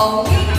Oh,